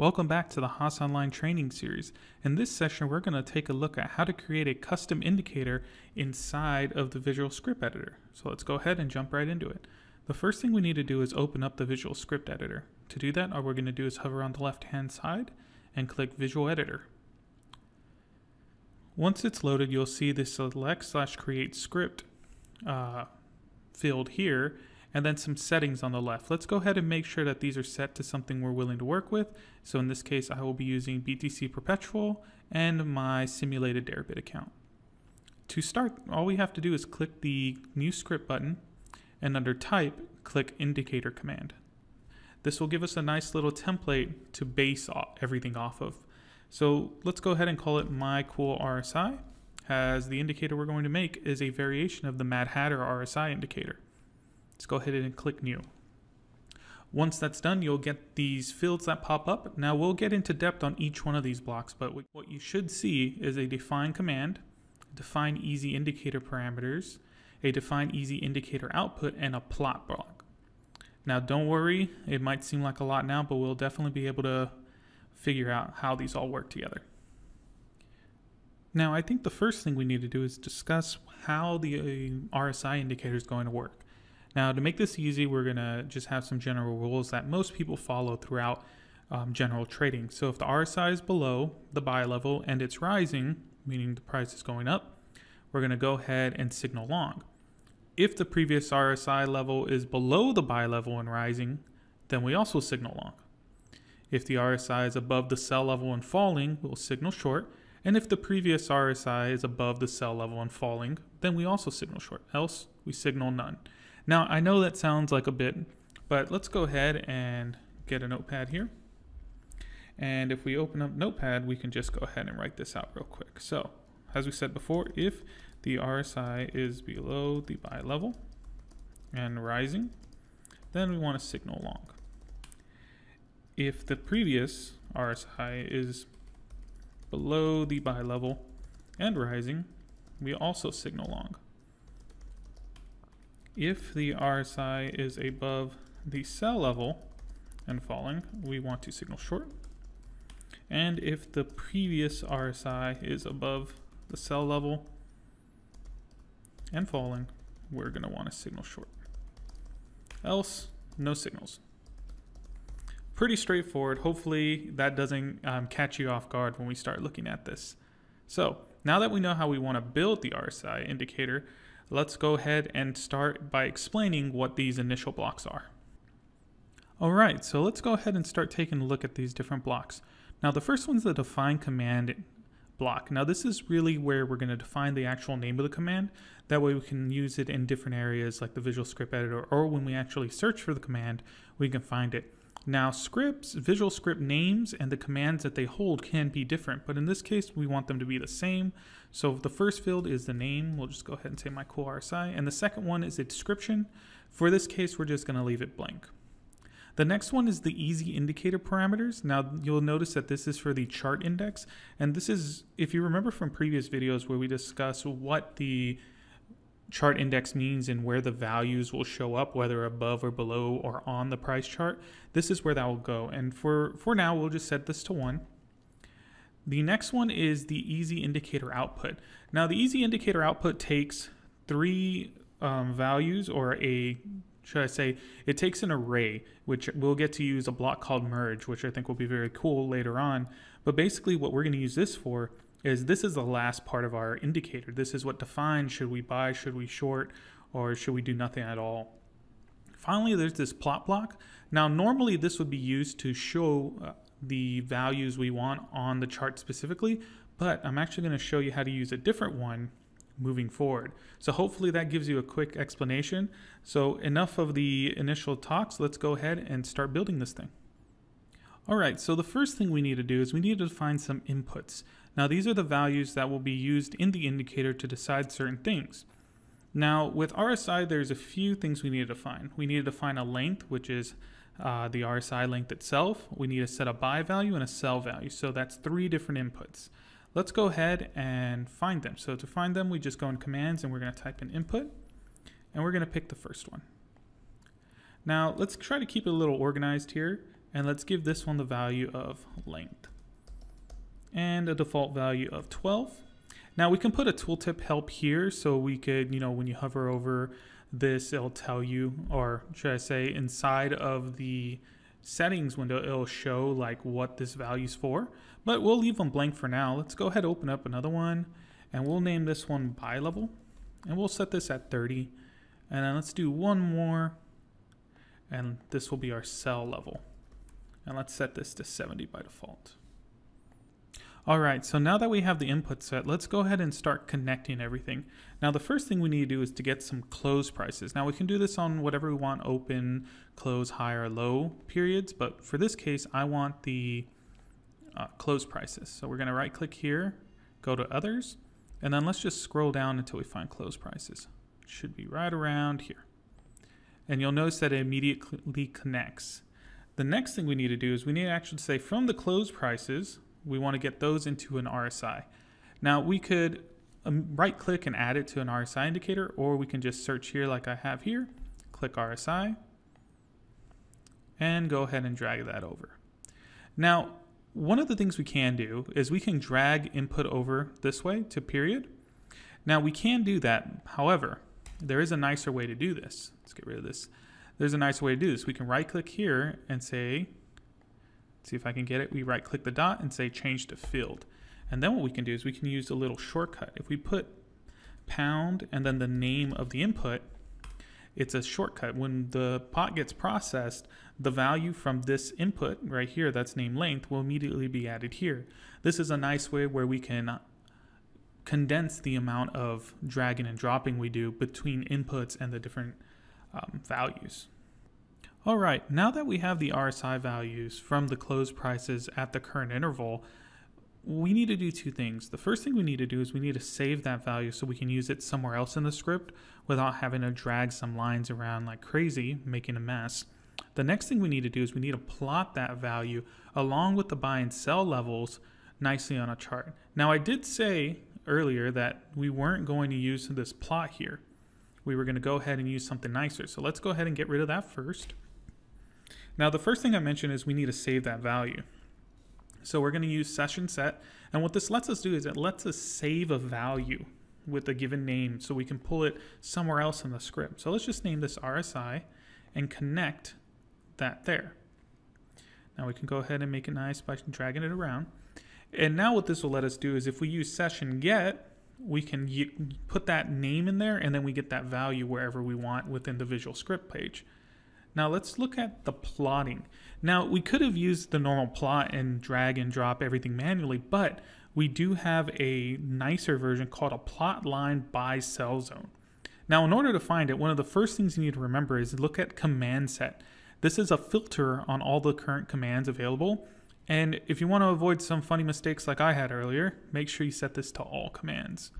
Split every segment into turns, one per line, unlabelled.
Welcome back to the Haas Online training series. In this session, we're going to take a look at how to create a custom indicator inside of the Visual Script Editor. So let's go ahead and jump right into it. The first thing we need to do is open up the Visual Script Editor. To do that, all we're going to do is hover on the left-hand side and click Visual Editor. Once it's loaded, you'll see the select slash create script uh, field here and then some settings on the left. Let's go ahead and make sure that these are set to something we're willing to work with. So in this case, I will be using BTC Perpetual and my simulated Deribit account. To start, all we have to do is click the new script button and under type, click indicator command. This will give us a nice little template to base everything off of. So let's go ahead and call it my cool RSI as the indicator we're going to make is a variation of the Mad Hatter RSI indicator. Let's go ahead and click new. Once that's done, you'll get these fields that pop up. Now we'll get into depth on each one of these blocks, but what you should see is a define command, define easy indicator parameters, a define easy indicator output, and a plot block. Now don't worry, it might seem like a lot now, but we'll definitely be able to figure out how these all work together. Now I think the first thing we need to do is discuss how the uh, RSI indicator is going to work. Now, to make this easy, we're going to just have some general rules that most people follow throughout um, general trading. So if the RSI is below the buy level and it's rising, meaning the price is going up, we're going to go ahead and signal long. If the previous RSI level is below the buy level and rising, then we also signal long. If the RSI is above the sell level and falling, we'll signal short. And if the previous RSI is above the sell level and falling, then we also signal short. Else, we signal none. Now, I know that sounds like a bit, but let's go ahead and get a notepad here. And if we open up Notepad, we can just go ahead and write this out real quick. So, as we said before, if the RSI is below the buy level and rising, then we want to signal long. If the previous RSI is below the buy level and rising, we also signal long. If the RSI is above the sell level and falling, we want to signal short. And if the previous RSI is above the sell level and falling, we're going to want to signal short. Else, no signals. Pretty straightforward. Hopefully that doesn't um, catch you off guard when we start looking at this. So now that we know how we want to build the RSI indicator, let's go ahead and start by explaining what these initial blocks are. All right, so let's go ahead and start taking a look at these different blocks. Now the first one's the define command block. Now this is really where we're going to define the actual name of the command. That way we can use it in different areas like the Visual Script Editor or when we actually search for the command, we can find it. Now scripts, visual script names, and the commands that they hold can be different, but in this case we want them to be the same. So the first field is the name, we'll just go ahead and say my cool RSI, and the second one is a description. For this case, we're just gonna leave it blank. The next one is the easy indicator parameters. Now you'll notice that this is for the chart index, and this is, if you remember from previous videos where we discuss what the chart index means and where the values will show up, whether above or below or on the price chart, this is where that will go. And for, for now, we'll just set this to one. The next one is the easy indicator output. Now the easy indicator output takes three um, values or a should I say, it takes an array, which we'll get to use a block called merge, which I think will be very cool later on. But basically what we're going to use this for is this is the last part of our indicator. This is what defines should we buy, should we short, or should we do nothing at all. Finally, there's this plot block. Now, normally this would be used to show uh, the values we want on the chart specifically, but I'm actually going to show you how to use a different one moving forward. So hopefully that gives you a quick explanation. So enough of the initial talks, let's go ahead and start building this thing. All right, so the first thing we need to do is we need to define some inputs. Now these are the values that will be used in the indicator to decide certain things. Now with RSI, there's a few things we need to define. We need to define a length, which is uh, the RSI length itself. We need to set a buy value and a sell value. So that's three different inputs. Let's go ahead and find them. So to find them, we just go in commands and we're going to type in input and we're going to pick the first one. Now let's try to keep it a little organized here. And let's give this one the value of length. And a default value of 12. Now we can put a tooltip help here so we could, you know, when you hover over this, it'll tell you, or should I say inside of the settings window, it'll show like what this value is for, but we'll leave them blank for now. Let's go ahead and open up another one and we'll name this one buy level and we'll set this at 30. And then let's do one more and this will be our sell level. And let's set this to 70 by default. All right, so now that we have the input set, let's go ahead and start connecting everything. Now the first thing we need to do is to get some close prices. Now we can do this on whatever we want, open, close, high or low periods, but for this case, I want the uh, close prices. So we're gonna right click here, go to others, and then let's just scroll down until we find close prices. It should be right around here. And you'll notice that it immediately connects. The next thing we need to do is we need to actually say from the close prices, we want to get those into an RSI. Now we could um, right click and add it to an RSI indicator, or we can just search here like I have here, click RSI, and go ahead and drag that over. Now, one of the things we can do is we can drag input over this way to period. Now we can do that. However, there is a nicer way to do this. Let's get rid of this. There's a nicer way to do this. We can right click here and say see if I can get it. We right click the dot and say change to field. And then what we can do is we can use a little shortcut. If we put pound and then the name of the input, it's a shortcut. When the pot gets processed, the value from this input right here, that's name length, will immediately be added here. This is a nice way where we can condense the amount of dragging and dropping we do between inputs and the different um, values. All right, now that we have the RSI values from the close prices at the current interval, we need to do two things. The first thing we need to do is we need to save that value so we can use it somewhere else in the script without having to drag some lines around like crazy, making a mess. The next thing we need to do is we need to plot that value along with the buy and sell levels nicely on a chart. Now I did say earlier that we weren't going to use this plot here. We were going to go ahead and use something nicer. So let's go ahead and get rid of that first. Now the first thing I mentioned is we need to save that value. So we're going to use session set. And what this lets us do is it lets us save a value with a given name so we can pull it somewhere else in the script. So let's just name this RSI and connect that there. Now we can go ahead and make it nice by dragging it around. And now what this will let us do is if we use session get, we can put that name in there and then we get that value wherever we want within the Visual Script page. Now let's look at the plotting. Now we could have used the normal plot and drag and drop everything manually, but we do have a nicer version called a plot line buy sell zone. Now in order to find it, one of the first things you need to remember is look at command set. This is a filter on all the current commands available. And if you want to avoid some funny mistakes like I had earlier, make sure you set this to all commands.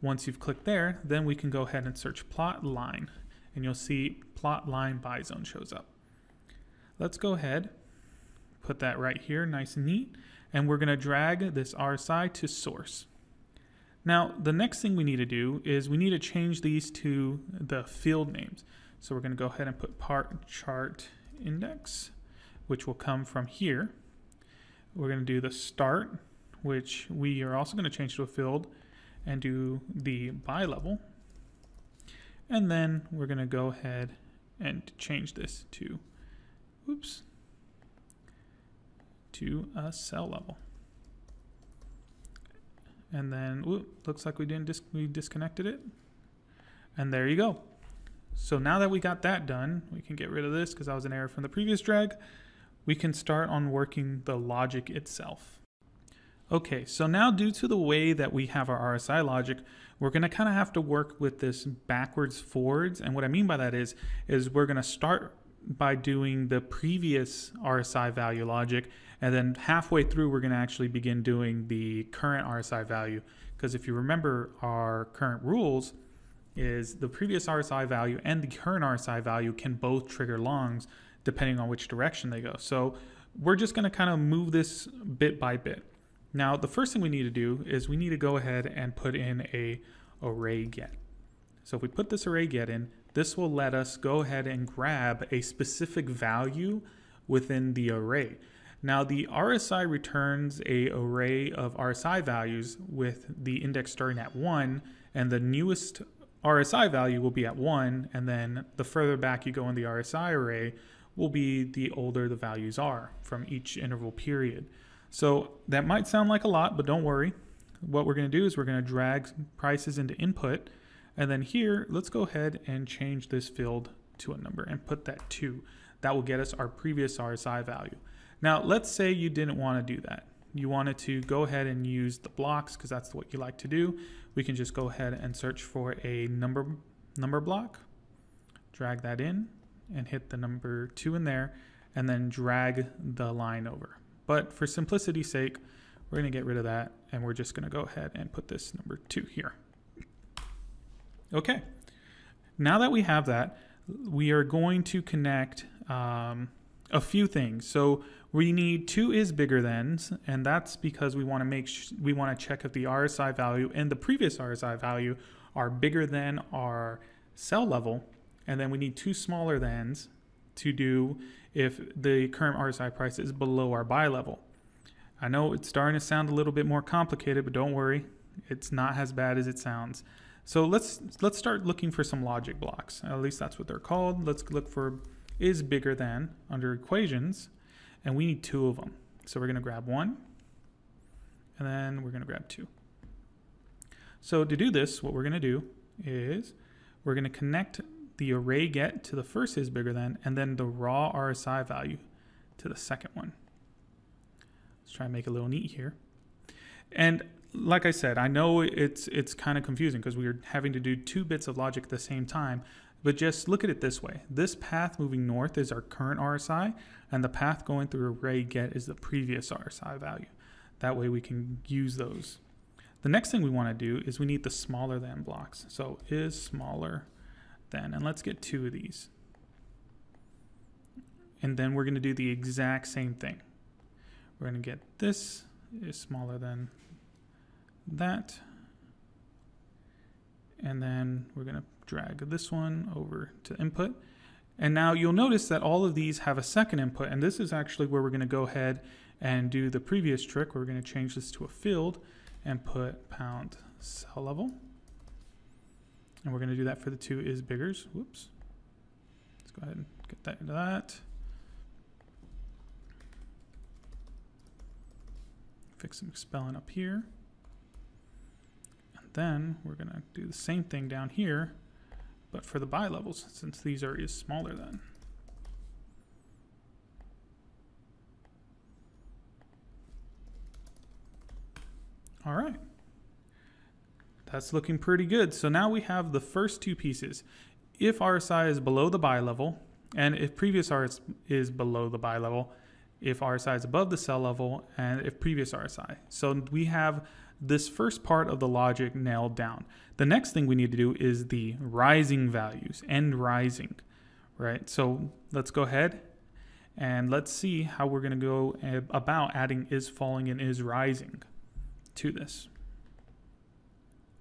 Once you've clicked there, then we can go ahead and search plot line and you'll see plot line by zone shows up. Let's go ahead, put that right here, nice and neat, and we're gonna drag this RSI to source. Now, the next thing we need to do is we need to change these to the field names. So we're gonna go ahead and put part chart index, which will come from here. We're gonna do the start, which we are also gonna change to a field and do the buy level, and then we're going to go ahead and change this to, oops, to a sell level. And then, whoop, looks like we didn't dis we disconnected it. And there you go. So now that we got that done, we can get rid of this because that was an error from the previous drag. We can start on working the logic itself. Okay, so now due to the way that we have our RSI logic, we're going to kind of have to work with this backwards forwards. And what I mean by that is, is we're going to start by doing the previous RSI value logic. And then halfway through, we're going to actually begin doing the current RSI value. Because if you remember our current rules, is the previous RSI value and the current RSI value can both trigger longs depending on which direction they go. So we're just going to kind of move this bit by bit. Now, the first thing we need to do is we need to go ahead and put in a array get. So if we put this array get in, this will let us go ahead and grab a specific value within the array. Now the RSI returns a array of RSI values with the index starting at 1 and the newest RSI value will be at 1 and then the further back you go in the RSI array will be the older the values are from each interval period. So that might sound like a lot, but don't worry. What we're going to do is we're going to drag prices into input and then here, let's go ahead and change this field to a number and put that 2. That will get us our previous RSI value. Now, let's say you didn't want to do that. You wanted to go ahead and use the blocks because that's what you like to do. We can just go ahead and search for a number number block, drag that in and hit the number 2 in there and then drag the line over. But for simplicity's sake, we're going to get rid of that and we're just going to go ahead and put this number 2 here. Okay, now that we have that, we are going to connect um, a few things. So we need two is bigger thans, and that's because we want to make we want to check if the RSI value and the previous RSI value are bigger than our sell level, and then we need two smaller thans to do if the current RSI price is below our buy level. I know it's starting to sound a little bit more complicated, but don't worry, it's not as bad as it sounds. So let's let's start looking for some logic blocks. At least that's what they're called. Let's look for is bigger than under equations, and we need two of them. So we're going to grab one, and then we're going to grab two. So to do this, what we're going to do is we're going to connect the array get to the first is bigger than, and then the raw RSI value to the second one. Let's try and make a little neat here. And like I said, I know it's it's kind of confusing because we are having to do two bits of logic at the same time. But just look at it this way. This path moving north is our current RSI, and the path going through array get is the previous RSI value. That way we can use those. The next thing we want to do is we need the smaller than blocks. So is smaller than, and let's get two of these. And then we're going to do the exact same thing. We're going to get this is smaller than that. And then we're going to drag this one over to input. And now you'll notice that all of these have a second input. And this is actually where we're going to go ahead and do the previous trick. We're going to change this to a field and put pound sell level. And we're going to do that for the two is biggers. Whoops. Let's go ahead and get that into that. Fix some spelling up here And then we're going to do the same thing down here, but for the buy levels, since these are is smaller than. All right. That's looking pretty good. So now we have the first two pieces. If RSI is below the buy level, and if previous RSI is below the buy level, if RSI is above the sell level, and if previous RSI. So we have this first part of the logic nailed down. The next thing we need to do is the rising values, and rising, right? So let's go ahead and let's see how we're going to go about adding is falling and is rising to this.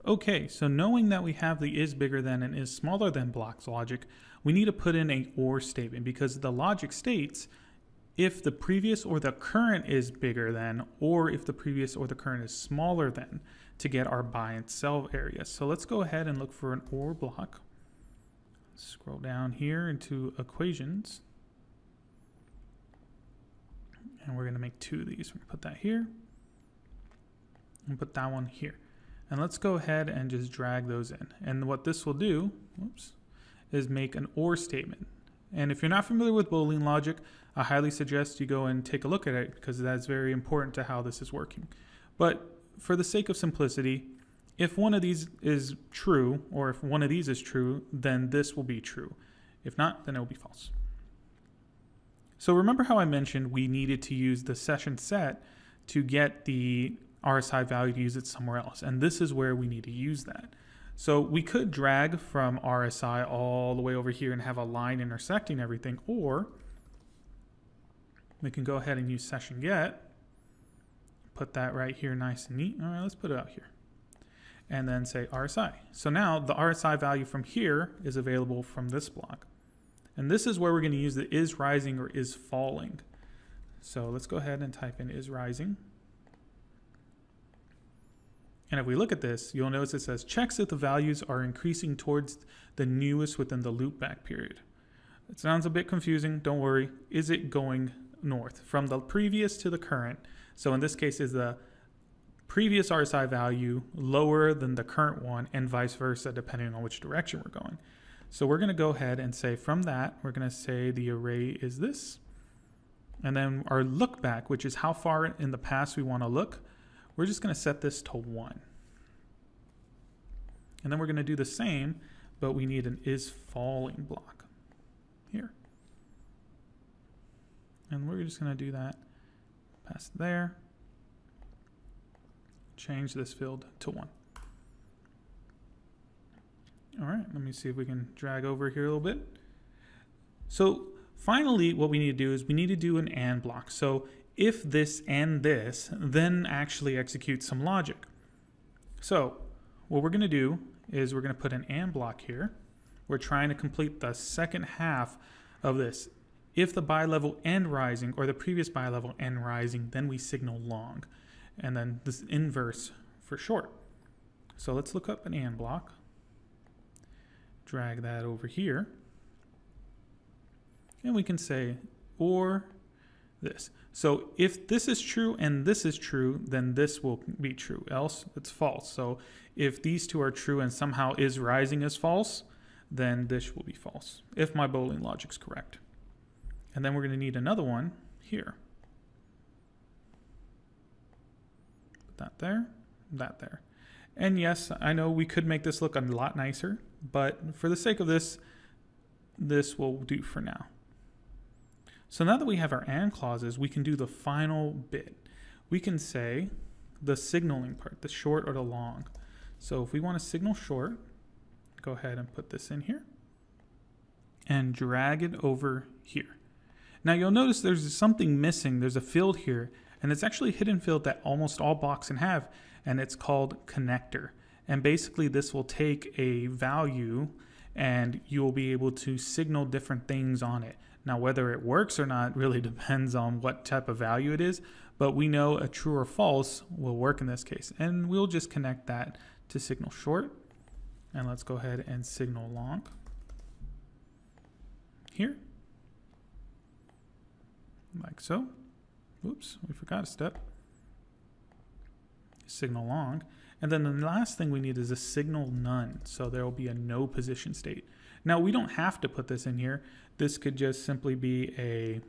Okay, so knowing that we have the is bigger than and is smaller than blocks logic, we need to put in a or statement because the logic states if the previous or the current is bigger than, or if the previous or the current is smaller than to get our buy and sell area. So let's go ahead and look for an OR block. Scroll down here into equations. And we're going to make two of these. We're to put that here and put that one here. And let's go ahead and just drag those in. And what this will do, whoops, is make an OR statement. And if you're not familiar with Boolean logic, I highly suggest you go and take a look at it because that's very important to how this is working. But for the sake of simplicity, if one of these is true, or if one of these is true, then this will be true. If not, then it will be false. So remember how I mentioned we needed to use the session set to get the RSI value to use it somewhere else. And this is where we need to use that. So we could drag from RSI all the way over here and have a line intersecting everything, or we can go ahead and use session get, put that right here nice and neat. All right, let's put it out here. And then say RSI. So now the RSI value from here is available from this block. And this is where we're going to use the is rising or is falling. So let's go ahead and type in is rising. And if we look at this, you'll notice it says checks if the values are increasing towards the newest within the lookback period. It sounds a bit confusing. Don't worry. Is it going north from the previous to the current? So in this case, is the previous RSI value lower than the current one and vice versa, depending on which direction we're going. So we're going to go ahead and say from that, we're going to say the array is this. And then our look back, which is how far in the past we want to look, we're just going to set this to 1. And then we're going to do the same, but we need an is falling block here. And we're just going to do that past there. Change this field to 1. All right, let me see if we can drag over here a little bit. So finally, what we need to do is we need to do an AND block. So if this and this, then actually execute some logic. So what we're going to do is we're going to put an AND block here. We're trying to complete the second half of this. If the buy level and rising or the previous buy level and rising, then we signal long. And then this inverse for short. So let's look up an AND block. Drag that over here. And we can say or this. So if this is true and this is true, then this will be true, else it's false. So if these two are true and somehow is rising is false, then this will be false, if my Boolean logic is correct. And then we're going to need another one here. Put that there, that there. And yes, I know we could make this look a lot nicer, but for the sake of this, this will do for now. So now that we have our AND clauses, we can do the final bit. We can say the signaling part, the short or the long. So if we want to signal short, go ahead and put this in here and drag it over here. Now you'll notice there's something missing. There's a field here and it's actually a hidden field that almost all blocks have and it's called connector. And basically this will take a value and you will be able to signal different things on it. Now, whether it works or not really depends on what type of value it is, but we know a true or false will work in this case. And we'll just connect that to signal short. And let's go ahead and signal long here, like so. Oops, we forgot a step. Signal long. And then the last thing we need is a signal none. So there will be a no position state. Now we don't have to put this in here. This could just simply be a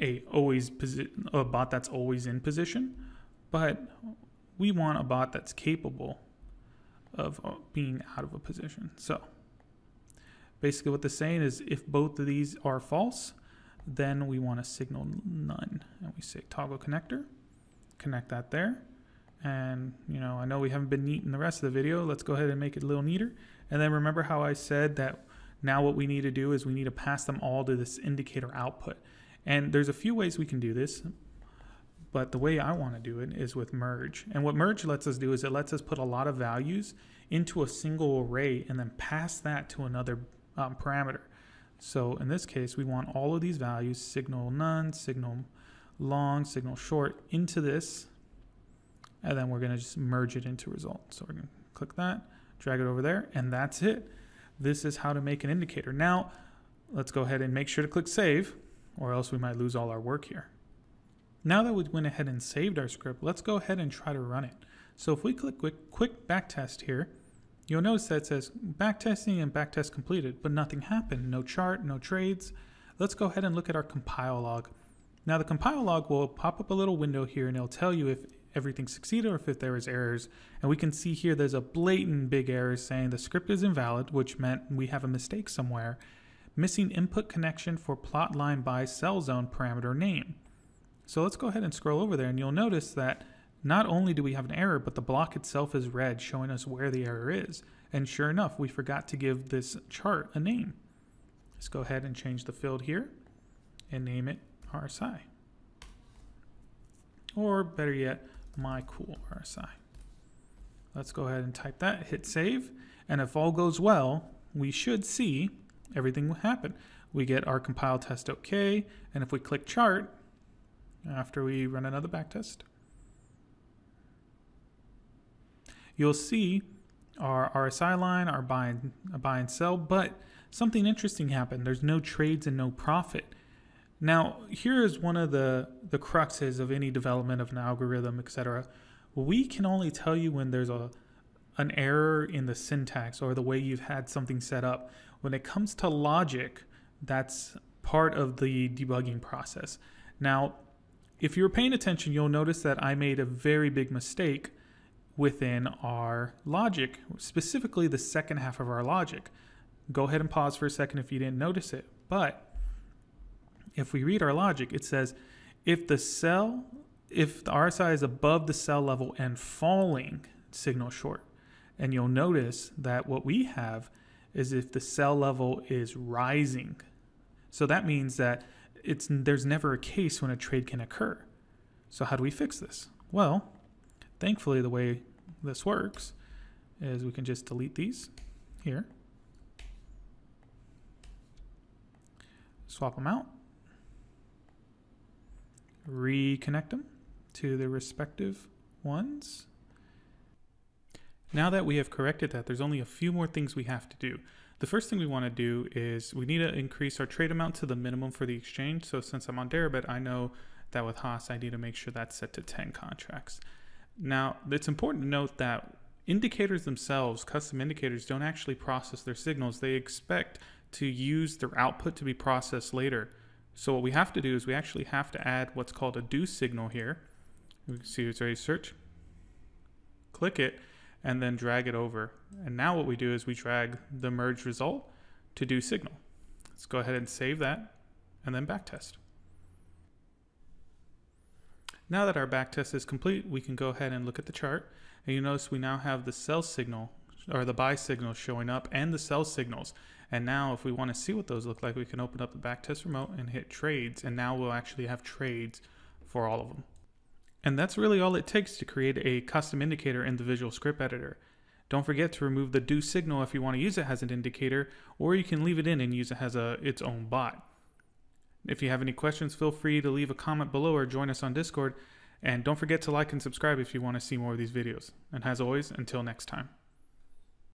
a always a bot that's always in position, but we want a bot that's capable of uh, being out of a position. So basically what the saying is if both of these are false, then we want to signal none. And we say toggle connector, connect that there. And, you know, I know we haven't been neat in the rest of the video. Let's go ahead and make it a little neater. And then remember how I said that now what we need to do is we need to pass them all to this indicator output. And there's a few ways we can do this, but the way I want to do it is with merge. And what merge lets us do is it lets us put a lot of values into a single array and then pass that to another um, parameter. So in this case, we want all of these values, signal none, signal long, signal short, into this, and then we're going to just merge it into result. So we're going to click that, drag it over there, and that's it. This is how to make an indicator. Now, let's go ahead and make sure to click save, or else we might lose all our work here. Now that we went ahead and saved our script, let's go ahead and try to run it. So if we click quick, quick backtest here, you'll notice that it says backtesting and backtest completed, but nothing happened. No chart, no trades. Let's go ahead and look at our compile log. Now the compile log will pop up a little window here and it'll tell you if everything succeeded or if there was errors. And we can see here there's a blatant big error saying the script is invalid, which meant we have a mistake somewhere. Missing input connection for plot line buy sell zone parameter name. So let's go ahead and scroll over there and you'll notice that not only do we have an error, but the block itself is red, showing us where the error is. And sure enough, we forgot to give this chart a name. Let's go ahead and change the field here and name it RSI. Or better yet, my cool RSI. Let's go ahead and type that, hit save, and if all goes well, we should see everything will happen. We get our compile test okay, and if we click chart, after we run another backtest, you'll see our RSI line, our buy and, buy and sell, but something interesting happened. There's no trades and no profit. Now, here is one of the, the cruxes of any development of an algorithm, etc. We can only tell you when there's a an error in the syntax or the way you've had something set up. When it comes to logic, that's part of the debugging process. Now, if you're paying attention, you'll notice that I made a very big mistake within our logic, specifically the second half of our logic. Go ahead and pause for a second if you didn't notice it. But if we read our logic, it says if the sell, if the RSI is above the sell level and falling, signal short. And you'll notice that what we have is if the sell level is rising. So that means that it's there's never a case when a trade can occur. So how do we fix this? Well, thankfully the way this works is we can just delete these here. Swap them out. Reconnect them to the respective ones. Now that we have corrected that, there's only a few more things we have to do. The first thing we want to do is we need to increase our trade amount to the minimum for the exchange. So since I'm on Deribit, I know that with Haas, I need to make sure that's set to 10 contracts. Now, it's important to note that indicators themselves, custom indicators, don't actually process their signals. They expect to use their output to be processed later. So what we have to do is we actually have to add what's called a do signal here. We can see it's ready to search. Click it, and then drag it over. And now what we do is we drag the merge result to do signal. Let's go ahead and save that and then backtest. Now that our backtest is complete, we can go ahead and look at the chart. And you notice we now have the sell signal or the buy signal showing up and the sell signals. And now if we want to see what those look like, we can open up the backtest remote and hit trades. And now we'll actually have trades for all of them. And that's really all it takes to create a custom indicator in the Visual Script Editor. Don't forget to remove the do signal if you want to use it as an indicator, or you can leave it in and use it as a, its own bot. If you have any questions, feel free to leave a comment below or join us on Discord. And don't forget to like and subscribe if you want to see more of these videos. And as always, until next time.